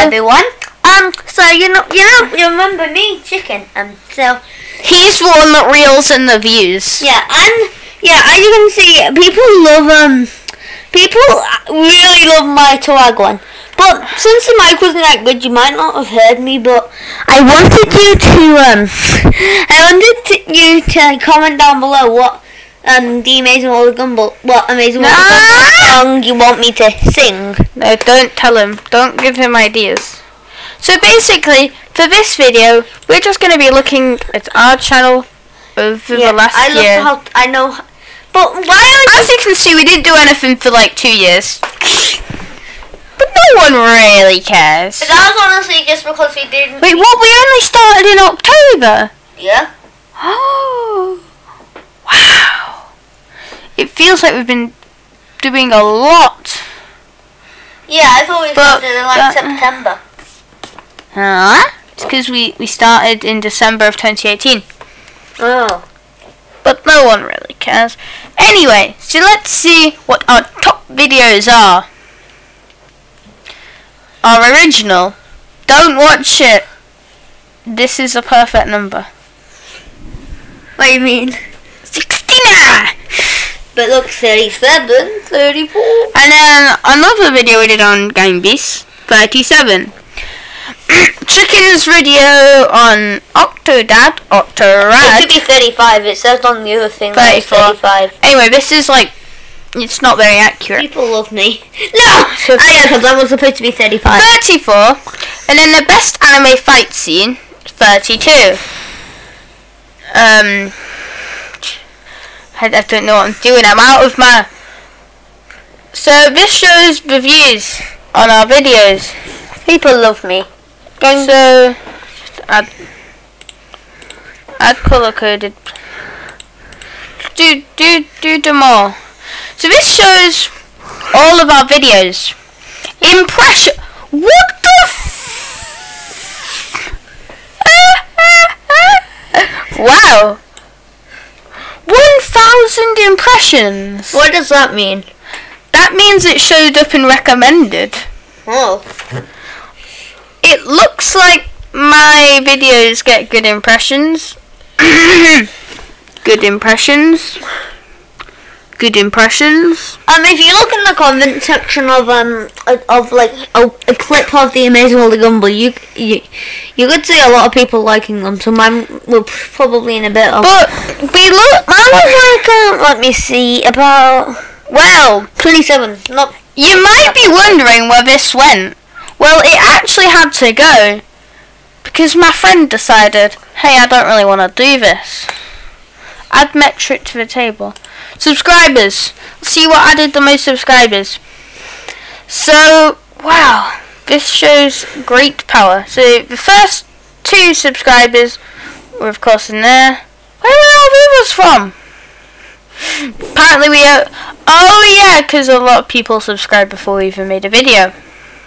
everyone. Um, so you know, you know, you remember me, chicken. Um, so He's the one that reels in the views. yeah, and yeah, as you can see, people love um, people really love my Tawag one. But since the mic wasn't that good, you might not have heard me. But I wanted you to um, I wanted to, you to comment down below what um the Amazing World of Gumball, what Amazing World of Gumball song you want me to sing. No, don't tell him. Don't give him ideas. So basically, for this video, we're just going to be looking at our channel over the last I love year. how I know. But why are As you can see, we didn't do anything for like two years. But no one really cares. That was honestly just because we didn't. Wait, what? We only started in October. Yeah. Oh, wow. It feels like we've been doing a lot. Yeah, I thought we started in like September. Huh? It's because we, we started in December of 2018. Oh. But no one really cares. Anyway, so let's see what our top videos are. Our original. Don't watch it. This is a perfect number. What do you mean? 69! But look, 37, 34. And then another video we did on Gang Beast, 37. Chicken's video on Octodad, It Octorad. should be 35. It says on the other thing that it's 34. 35. Anyway, this is like, it's not very accurate. People love me. No! I know, because that was supposed to be 35. 34. And then the best anime fight scene, 32. Um, I, I don't know what I'm doing. I'm out of my. So this shows the views on our videos. People love me. So just add add color coded. Do do do the more. So this shows all of our videos. Impression. What the? F- wow. Thousand impressions. What does that mean? That means it showed up in recommended. Oh. It looks like my videos get good impressions. good impressions. Good impressions. Um, if you look in the comment section of um of, like a, a clip of the Amazing World of Gumball, you you you could see a lot of people liking them. So mine will probably in a bit of. But we look. mine was like um, let me see about Well, twenty-seven. Not you might be wondering where this went. Well, it actually had to go because my friend decided, hey, I don't really want to do this. Add metric to the table. Subscribers. Let's see what added the most subscribers. So, wow, this shows great power. So the first two subscribers were of course in there. Where were our viewers from? Apparently we are. Oh yeah, because a lot of people subscribed before we even made a video.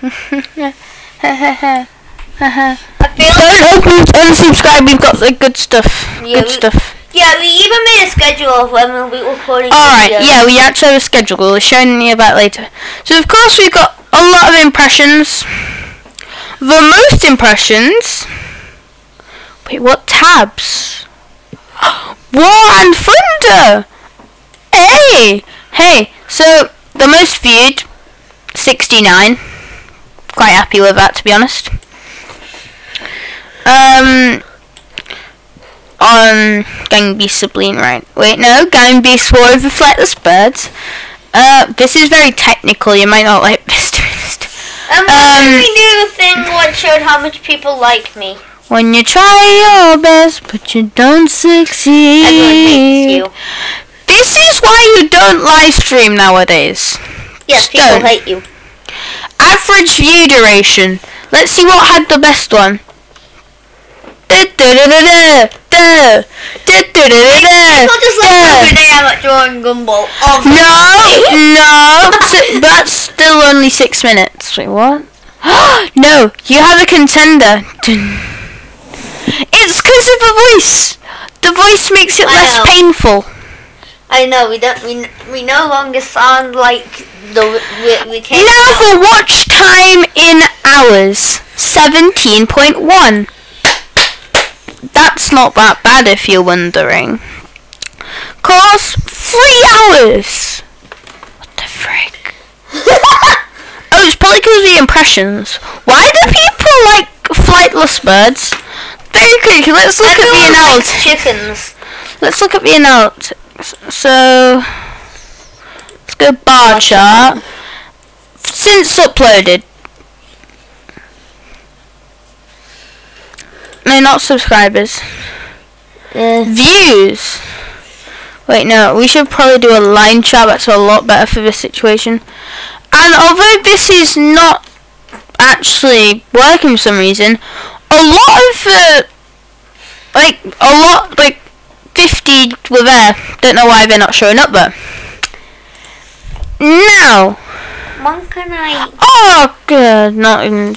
I feel Don't open unsubscribe. We've got the good stuff. Yeah, good stuff. Yeah. We even made a schedule of when we'll be recording. All right. Yeah, we actually have a schedule. We'll show you about later. So of course we've got a lot of impressions. The most impressions. Wait, what tabs? War and Thunder. Hey, hey. So the most viewed, sixty-nine. Quite happy with that, to be honest. Um, on Gang Beast Sublime, right? Wait, no, Gang Beast War of the Flightless Birds. Uh, this is very technical. You might not like this. to be honest. Um, Um, we do the thing what showed how much people like me. When you try your best, but you don't succeed. Everyone hates you. This is why you don't live stream nowadays. Yes, people Stone. hate you. Average view duration. Let's see what had the best one. Just like du. every day I'm at drawing Gumball. No, no, that's, still only six minutes. Wait, what? no, you have a contender. It's because of the voice. The voice makes it I less know. painful. I know we don't. We, we no longer sound like the we, we came. Now for watch time in hours, 17.1. That's not that bad if you're wondering. Course, three hours. What the frick? oh, it's probably because of the impressions. Why do people like flightless birds? Very quick, let's look at the Everyone likes chickens. Let's look at the analytics. So, let's go bar chart. Since uploaded. No, not subscribers. Yeah. Views. Wait, no, we should probably do a line chart. That's a lot better for this situation. And although this is not actually working for some reason, a lot of the, like, a lot, like, 50 were there. Don't know why they're not showing up though. Now, When can I? oh god, not even.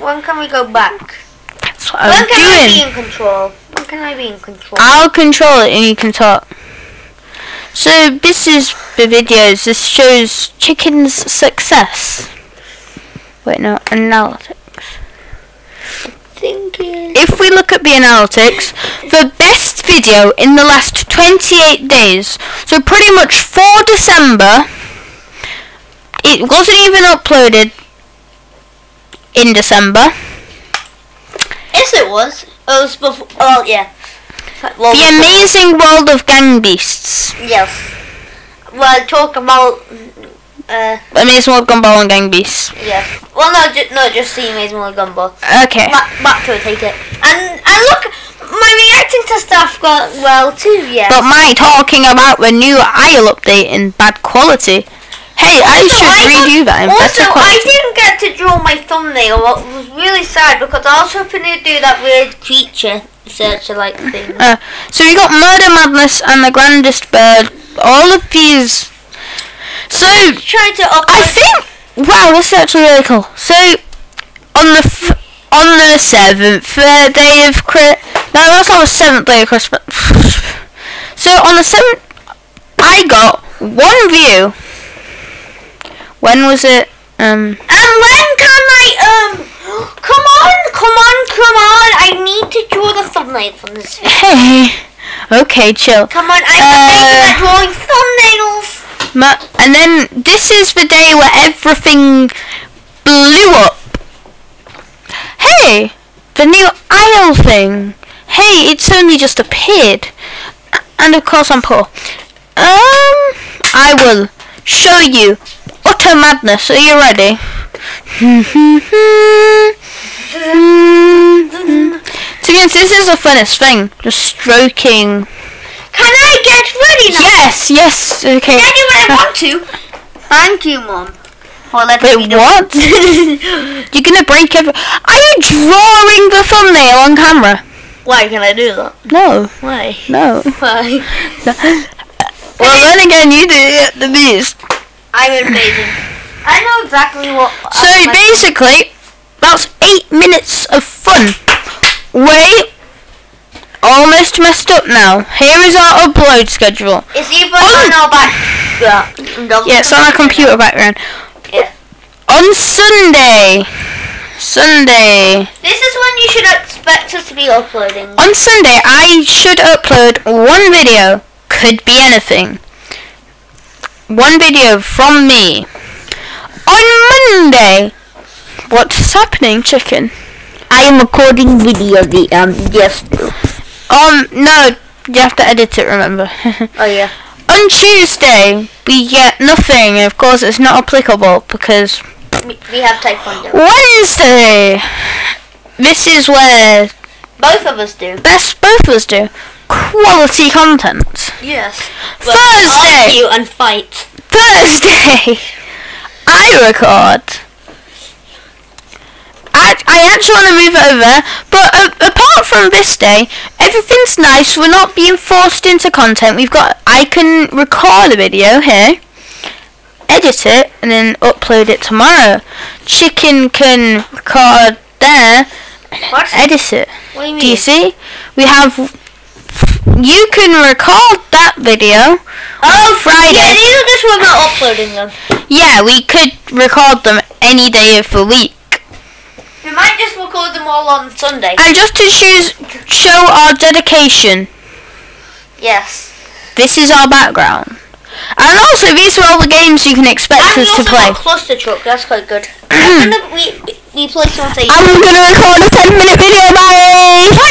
When can we go back? That's what I When was can I be doing. in control? When can I be in control? I'll control it and you can talk. So this is the videos. This shows chicken's success. Wait, no, analytics. Thinking. If we look at the analytics, the best video in the last 28 days, so pretty much for December, it wasn't even uploaded in December. Yes, it was. It was before. Oh yeah. Well, The Amazing World of Gang Beasts. Yes. Well, talk about. Uh, Amazing World Gumball and Gang Beasts. yes. Well, no, ju- no, just the Amazing World Gumball. Okay. Back, back to it, take it. And and look, my reacting to stuff got well too. Yeah. But my talking about the new Isle update in bad quality. Hey, I should I redo that Also, I didn't get to draw my thumbnail. It was really sad because I was hoping to do that weird creature searcher like thing. Uh, so we got Murder Madness and the Grandest Bird. All of these. So Trying to upload. I think. Wow, this is actually really cool. So on the f- on the seventh uh, day of Chri- no, that's not the seventh day of Christmas. so on the seventh, I got one view. When was it? Um. And when can I um? Come on, come on, come on! I need to draw the thumbnail from this video. Hey. Okay, chill. Come on, I'm Uh, at drawing thumbnails. Ma- and then this is the day where everything blew up. Hey, the new Isle thing. Hey, it's only just appeared. And of course I'm poor. Um, I will show you utter madness. Are you ready? to be honest, this is the funnest thing. Just stroking. Can I get ready now? Yes, yes, okay. Can I do what I want to? Thank you, Mom, for letting me Wait, do what? You're gonna break every. Are you drawing the thumbnail on camera? Why can I do that? No, Why? no. Why? well, then again, you do it the best. I'm amazing. I know exactly what. Uh, so I- my- basically, that's eight minutes of fun. Wait, almost messed up now. Here is our upload schedule. it's either on or back. Yeah. Yeah, it's on our computer background. Yeah. On Sunday, Sunday. This is when you should expect us to be uploading. On Sunday, I should upload one video. Could be anything. One video from me. On Monday, what's happening, chicken? I am recording video. The um yes. Um, no, you have to edit it. Remember. Oh yeah. On Tuesday, we get nothing. Of course, it's not applicable because We, we have taekwondo. Wednesday. This is where Both of us do. best both of us do quality content. Yes. Thursday. Argue and fight. Thursday, I record. I, I actually want to move over, but uh, apart from this day, everything's nice. We're not being forced into content. We've got I can record a video here, edit it, and then upload it tomorrow. Chicken can record there, What? edit it. What do you mean? Do you see? We have you can record that video. Oh, Friday. Yeah, these are just when we're uploading them. Yeah, we could record them any day of the week. We might just record them all on Sunday. And just to choose, show our dedication, Yes. this is our background. And also, these are all the games you can expect And us to play. Cluster Truck, that's quite good. I'm gonna, we, we play something. I'm gonna record a 10 minute video, bye! You're.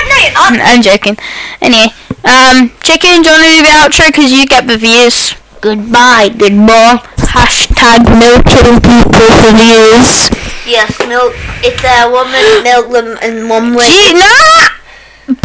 I'm joking. Anyway, um, Chicken, do you want to do the outro? Because you get the views. Goodbye, good boy. Hashtag no killing people for views. Yes, milk. If they're a woman, milk them in one way. Gee, no!